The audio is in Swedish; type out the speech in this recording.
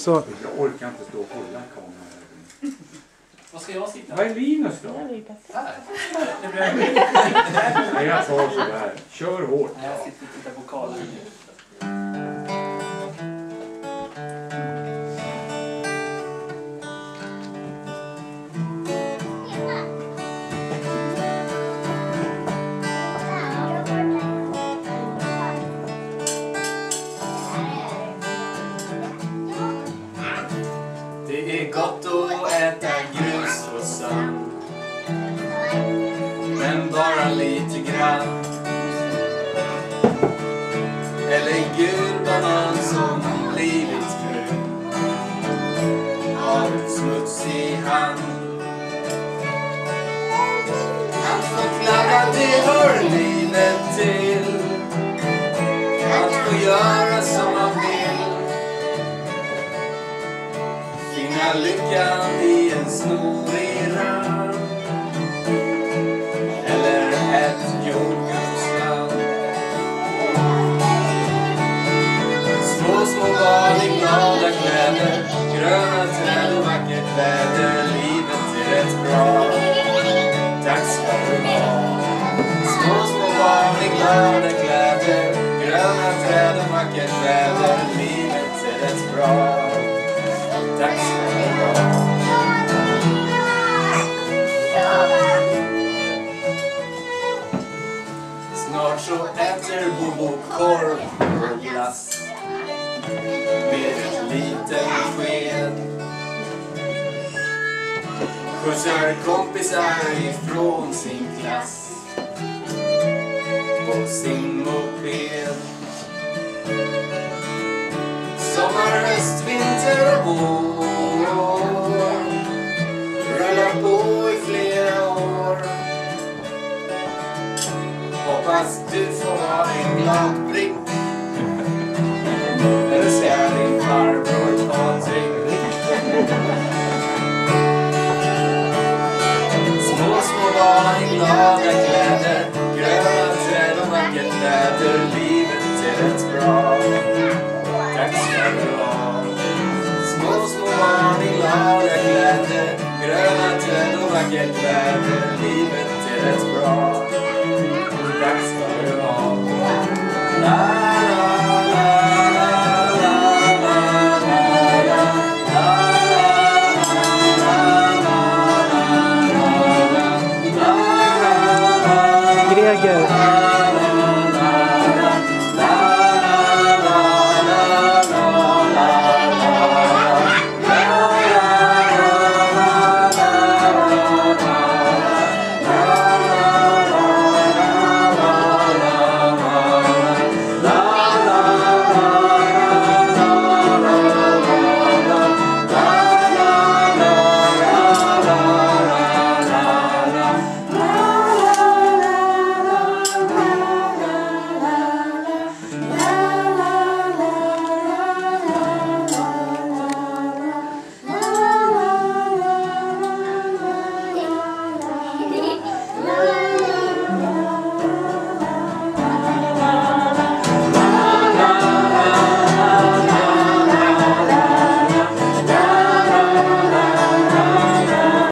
Så. Jag orkar inte stå och hålla kameran. Vad ska jag sitta? Var är Linus då? Här. Det blir... Nej, jag tar sådär. Kör hårt. Nej, jag sitter och tittar på Karl. Men bara lite grann. Eller gul banan som blivit brun Av smutsig hand. Att få kladda det hör livet till. Att få göra som man vill. Finna lyckan i en snorig rand. Små, små barn i glada kläder Gröna träd och vackert väder Livet är rätt bra. Tack ska du ha Små, små barn i glada kläder Gröna träd och vackert väder Livet är rätt bra. Tack ska du ha Snart så äter Bobo korv och glass med ett litet sked. Skjutsar kompisar ifrån sin klass på sin moped. Sommar, höst, vinter och vår rullar på i flera år. Hoppas du får ha en glad prick Älskar din farbror ta Patrik Små, små barn i glada kläder. Gröna träd och vackert väder Livet är rätt bra Tack ska du ha. Små, små barn i glada kläder. Gröna träd och vackert väder Livet är rätt bra again.